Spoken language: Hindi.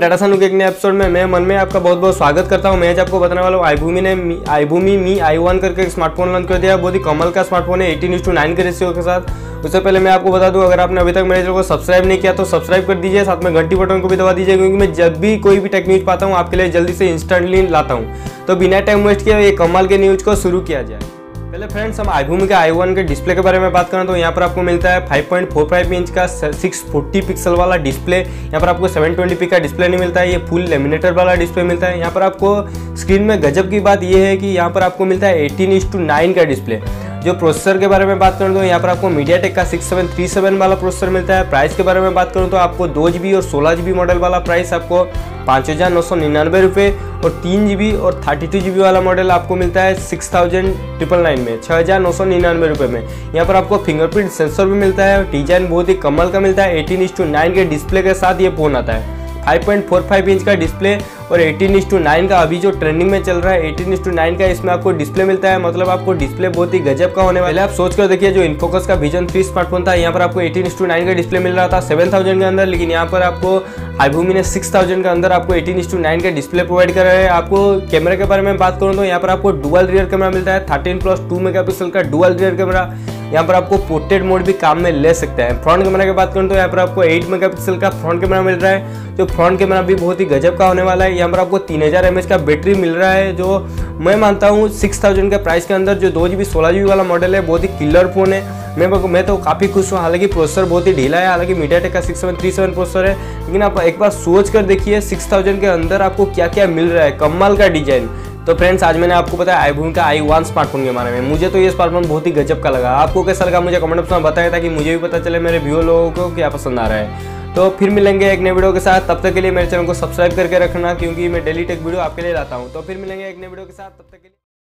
डाटा सानू के एक नए एपिसोड में मैं मन में आपका बहुत बहुत स्वागत करता हूँ। मैं आज आपको बताने वाला हूँ आईभूमि ने आईभूमि मी आई वन करके एक स्मार्टफ़ोन लॉन्च कर दिया। बहुत ही कमल का स्मार्टफ़ोन है एटीन टू नाइन के रेशियो के साथ। उससे पहले मैं आपको बता दूँ, अगर आपने अभी तक मेरे चैनल को सब्सक्राइब नहीं किया तो सब्सक्राइब कर दीजिए। साथ में घंटी बटन को भी दबा दीजिए, क्योंकि मैं जब भी कोई भी टेक न्यूज़ पाता हूँ, आपके लिए जल्दी से इंस्टेंटली लाता हूँ। तो बिना टाइम वेस्ट किए ये कमाल के न्यूज़ को शुरू किया जाए। पहले फ्रेंड्स हम आईभूमि के आई वन के डिस्प्ले के बारे में बात करें तो यहाँ पर आपको मिलता है 5.45 इंच का 640 पिक्सल वाला डिस्प्ले यहाँ पर आपको 720p का डिस्प्ले नहीं मिलता है, ये फुल लेमिनेटर वाला डिस्प्ले मिलता है। यहाँ पर आपको स्क्रीन में गजब की बात यह है कि यहाँ पर आपको मिलता है एटीन इंच टू नाइन का डिस्प्ले जो प्रोसेसर के बारे में बात करूँ तो यहाँ पर आपको मीडिया टेक का सिक्स सेवन थ्री सेवन वाला प्रोसेसर मिलता है। प्राइस के बारे में बात करूँ तो आपको दो जी बी और सोलह जी बी मॉडल वाला प्राइस आपको पाँच हज़ार नौ सौ निन्यानवे रुपये और तीन जी बी और थर्टी टू जी बी वाला मॉडल आपको मिलता है सिक्स थाउज़ेंड ट्रिपल नाइन में छः हज़ार नौ सौ निन्यानवे रुपये में। यहाँ पर आपको फिंगरप्रिंट सेंसर भी मिलता है, डिज़ाइन बहुत ही कमल का मिलता है एटीन इंस टू नाइन के डिस्प्ले के साथ ये फ़ोन आता है। 5.45 इंच का डिस्प्ले और 18 इस टू नाइन का अभी जो ट्रेंडिंग में चल रहा है 18 इस टू नाइन का इसमें आपको डिस्प्ले मिलता है। मतलब आपको डिस्प्ले बहुत ही गजब का होने वाला है। आप सोच कर देखिए, जो इनफोकस का विजन थ्री स्मार्टफ़ोन था, यहाँ पर आपको 18 इस टू नाइन का डिस्प्ले मिल रहा था 7000 के अंदर। लेकिन यहाँ पर आपको हाईभूमि ने 6000 के अंदर आपको 18 इस टू नाइन का डिस्प्ले प्रोवाइड कर रहा है। आपको कैमरे के बारे में बात करूँ तो यहाँ पर आपको डुअल रियर कैमरा मिलता है थर्टीन प्लस टू मेगा का डुअल रियर कैमरा यहाँ पर आपको पोर्ट्रेट मोड भी काम में ले सकते हैं। फ्रंट कैमरा की बात करूँ तो यहाँ पर आपको 8 मेगापिक्सल का फ्रंट कैमरा मिल रहा है, जो फ्रंट कैमरा भी बहुत ही गजब का होने वाला है। यहाँ पर आपको तीन हज़ार का बैटरी मिल रहा है, जो मैं मानता हूँ सिक्स थाउज़ेंड के प्राइस के अंदर जो दो जी बी सोलह जी बी वाला मॉडल है, बहुत ही किलर फ़ोन है। मैं मैं तो काफ़ी खुश हूँ, हालाँकि प्रोसेसर बहुत ही ढीला है, हालाँकि मीडिया टेक का six seven three seven processor है। लेकिन आप एक बार सोच कर देखिए सिक्स थाउज़ेंड के अंदर आपको क्या क्या मिल रहा है, कमाल का डिज़ाइन तो फ्रेंड्स आज मैंने आपको बताया आईफोन का आई वन स्मार्टफ़ोन के बारे में। मुझे तो ये स्मार्टफ़ोन बहुत ही गजब का लगा। आपको कैसा लगा? मुझे कमेंट बॉक्स में बताया था कि मुझे भी पता चले मेरे व्यू लोगों को क्या पसंद आ रहा है। तो फिर मिलेंगे एक नए वीडियो के साथ। तब तक के लिए मेरे चैनल को सब्सक्राइब करके रखना, क्योंकि मैं डेली टेक वीडियो आपके लिए लाता हूँ। तो फिर मिलेंगे एक नए वीडियो के साथ। तब तक के लिए